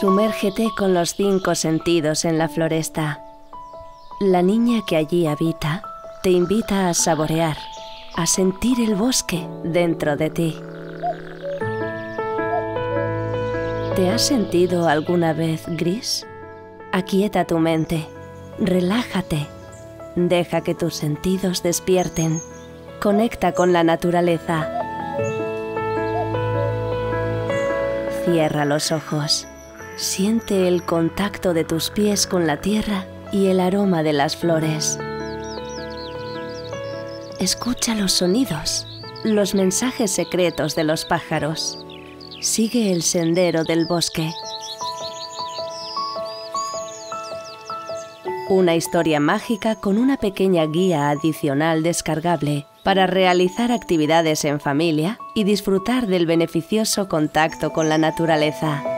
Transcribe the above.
Sumérgete con los cinco sentidos en la floresta. La niña que allí habita te invita a saborear, a sentir el bosque dentro de ti. ¿Te has sentido alguna vez gris? Aquieta tu mente, relájate, deja que tus sentidos despierten, conecta con la naturaleza. Cierra los ojos, siente el contacto de tus pies con la tierra y el aroma de las flores. Escucha los sonidos, los mensajes secretos de los pájaros. Sigue el sendero del bosque. Una historia mágica con una pequeña guía adicional descargable para realizar actividades en familia y disfrutar del beneficioso contacto con la naturaleza.